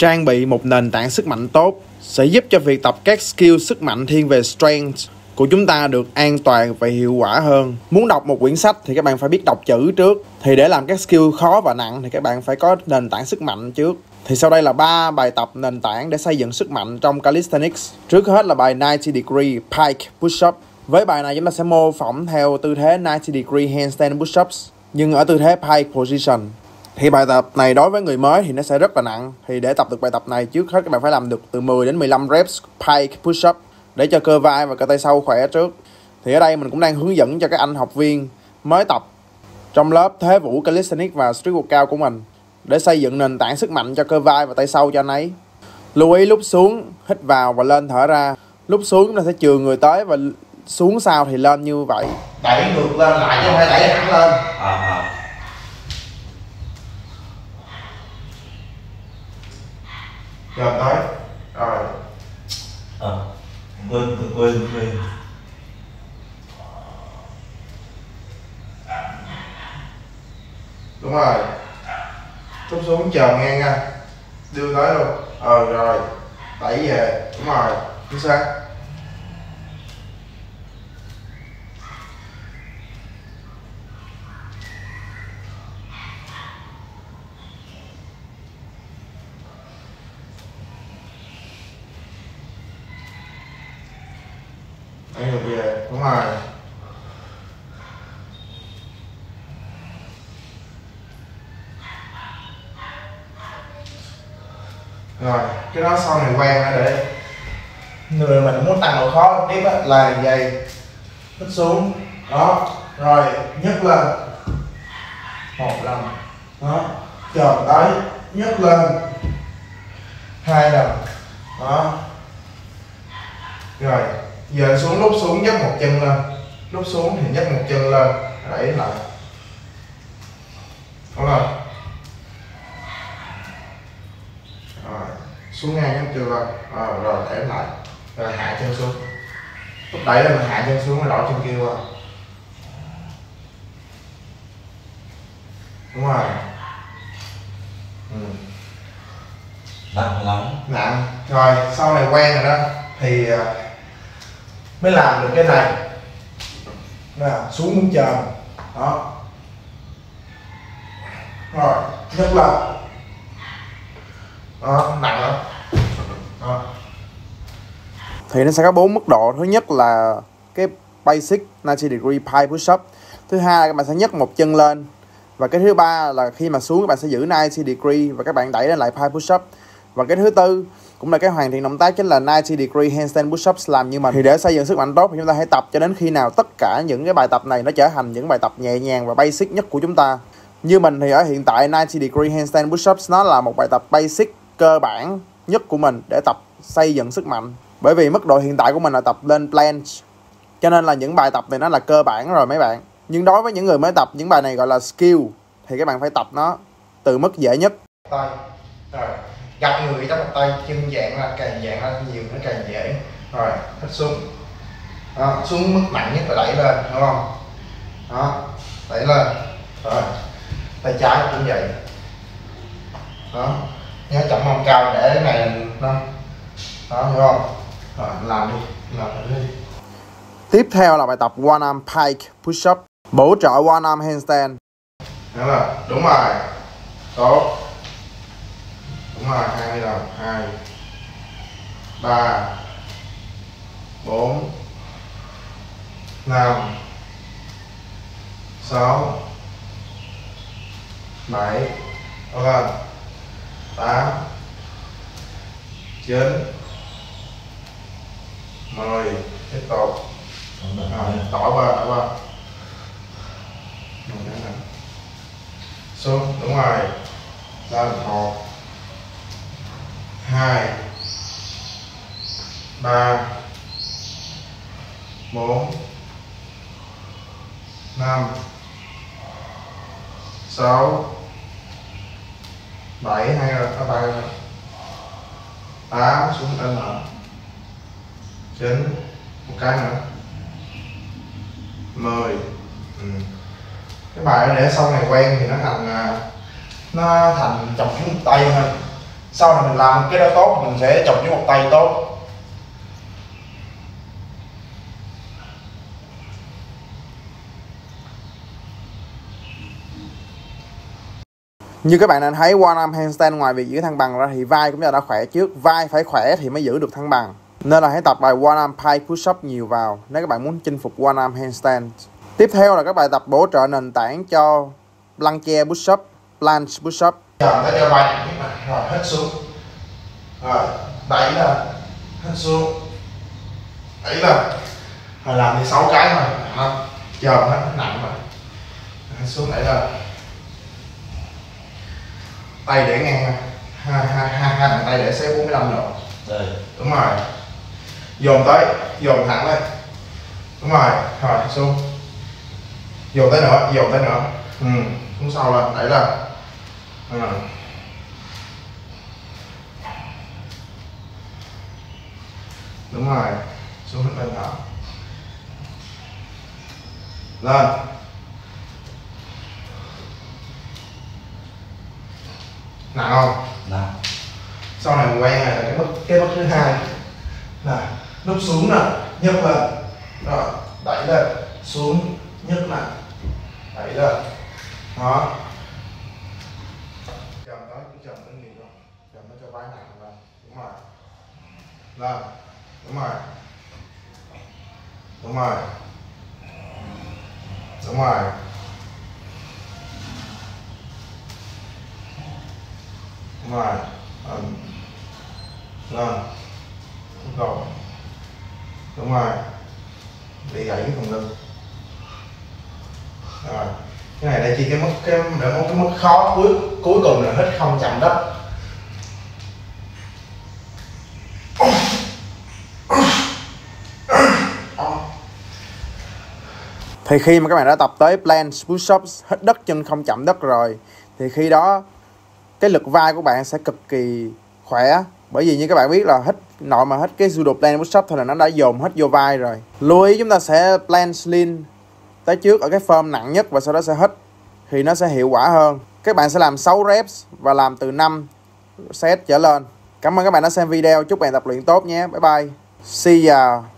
Trang bị một nền tảng sức mạnh tốt, sẽ giúp cho việc tập các skill sức mạnh thiên về strength của chúng ta được an toàn và hiệu quả hơn. Muốn đọc một quyển sách thì các bạn phải biết đọc chữ trước. Thì để làm các skill khó và nặng thì các bạn phải có nền tảng sức mạnh trước. Thì sau đây là ba bài tập nền tảng để xây dựng sức mạnh trong calisthenics. Trước hết là bài 90 degree pike push-up. Với bài này chúng ta sẽ mô phỏng theo tư thế 90 degree handstand push-ups, nhưng ở tư thế pike position. Thì bài tập này đối với người mới thì nó sẽ rất là nặng. Thì để tập được bài tập này trước hết các bạn phải làm được từ 10 đến 15 reps pike push-up để cho cơ vai và cơ tay sau khỏe trước. Thì ở đây mình cũng đang hướng dẫn cho các anh học viên mới tập trong lớp Thế Vũ Calisthenics và Street Workout của mình để xây dựng nền tảng sức mạnh cho cơ vai và tay sau cho anh ấy. Lưu ý lúc xuống, hít vào và lên thở ra. Lúc xuống chúng ta sẽ chừa người tới và xuống sau thì lên như vậy. Đẩy ngược lên lại chứ không phải đẩy hẳn lên. à, à. Rồi tới. Rồi. à. quên quên quên quên Đúng rồi. Lúc xuống chờ ngang nha. Đưa tới luôn. Ờ rồi. Đẩy về. Đúng rồi. Chính xác. Anh được về. Đúng rồi. rồi, cái đó sau này quen rồi để người mình muốn tăng độ khó tiếp á, là dày thích xuống. Đó, rồi nhấc lên một lần. Đó chờ tới nhấc lên hai lần. Đó. Rồi giờ xuống lúc xuống nhấc một chân lên. Lúc xuống thì nhấc một chân lên đẩy lại. Đúng không rồi xuống ngang nhấc chân lên. Rồi rồi để lại. Rồi hạ chân xuống. Lúc đẩy lên mình hạ chân xuống rồi đổ chân kia qua. Đúng rồi. Ừ. nặng lắm. Nặng. Rồi sau này quen rồi đó. Thì à, mới làm được cái này. Nè, xuống muốn chờ. Đó. Rồi, nhấc lên. Đó, nặng lắm. Đó. thì nó sẽ có bốn mức độ. Thứ nhất là cái basic 90 degree pie push up. Thứ hai là các bạn sẽ nhấc một chân lên. Và cái thứ ba là khi mà xuống, các bạn sẽ giữ 90 degree và các bạn đẩy lên lại pie push up. Và cái thứ tư cũng là cái hoàn thiện động tác chính là 90 degree handstand push ups làm như mình thì để xây dựng sức mạnh tốt thì chúng ta hãy tập cho đến khi nào tất cả những cái bài tập này nó trở thành những bài tập nhẹ nhàng và basic nhất của chúng ta. Như mình thì ở hiện tại 90 degree handstand push ups nó là một bài tập basic cơ bản nhất của mình để tập xây dựng sức mạnh. Bởi vì mức độ hiện tại của mình là tập lên planche. Cho nên là những bài tập này nó là cơ bản rồi mấy bạn. Nhưng đối với những người mới tập, những bài này gọi là skill, thì các bạn phải tập nó từ mức dễ nhất. Tay rồi gặp người trong một tay chân dạng ra càng dạng ra nhiều nó càng dễ. Rồi hít xuống đó, xuống mức mạnh nhất là đẩy lên đúng không? Đó đẩy lên. Rồi tay trái cũng vậy. Đó nhớ chậm mông cao để cái này nó đó hiểu không? Rồi làm đi làm đi. Tiếp theo là bài tập one arm pike push up bổ trợ one arm handstand. Đúng rồi đúng rồi. Tốt đúng rồi hai lần hai ba bốn năm sáu bảy ok. Tám chín mười. Tiếp tục. Rồi tỏi qua tỏi qua. Xuống đúng rồi. Lên một hai. Ba. Bốn. Năm. Sáu. Bảy. Hai rồi ba, tám xuống n nữa chín. Một cái nữa. Mười. Ừ. cái bài để sau này quen thì nó thành à, nó thành chồng xuống tay hơn sau này mình làm cái đó tốt, mình sẽ trồng với một tay tốt. Như các bạn đã thấy, one arm handstand ngoài việc giữ thăng bằng ra thì vai cũng đã khỏe trước. Vai phải khỏe thì mới giữ được thăng bằng. Nên là hãy tập bài one arm pie push up nhiều vào nếu các bạn muốn chinh phục one arm handstand. Tiếp theo là các bài tập bổ trợ nền tảng cho lăn che push up, planche push up giờ ta vai nặng nhất này rồi hết xuống. Rồi đẩy lên hết xuống. Đẩy lên. Rồi làm thì sáu cái thôi không chờ hết nặng rồi. Hết xuống đẩy lên. Tay để ngang hai hai hai hai bàn tay để xéo 45 độ. Đây đúng rồi. Dồn tới dồn thẳng lên. Đúng rồi rồi xuống. Dồn tới nữa dồn tới nữa. Ừ xuống sau lên đẩy lên ừ. đúng rồi xuống hết lên thở lên nặng không nào. Sau này mình quay này là cái bước cái bước thứ hai. Là lúc xuống nè nhấc lên. Rồi đẩy lên xuống nhấc nè đẩy lên. Đó chầm tới cái chầm tới nhiều không chầm nó cho vai nặng lên đúng rồi lên đúng rồi đúng rồi đúng rồi đúng rồi ừ. lên. Đúng rồi đúng rồi bị gãy cái phần lưng. Rồi. Cái này là chỉ cái mức cái để một cái mức khó cuối cuối cùng là hết không chạm đất. Thì khi mà các bạn đã tập tới plan push ups hết đất chân không chạm đất rồi, thì khi đó cái lực vai của bạn sẽ cực kỳ khỏe. Bởi vì như các bạn biết là hết nội mà hết cái judo plan push up thôi là nó đã dồn hết vô vai rồi. Lưu ý chúng ta sẽ plan lean tới trước ở cái form nặng nhất và sau đó sẽ hết thì nó sẽ hiệu quả hơn. Các bạn sẽ làm 6 reps và làm từ 5 set trở lên. Cảm ơn các bạn đã xem video. Chúc bạn tập luyện tốt nhé. Bye bye. See ya.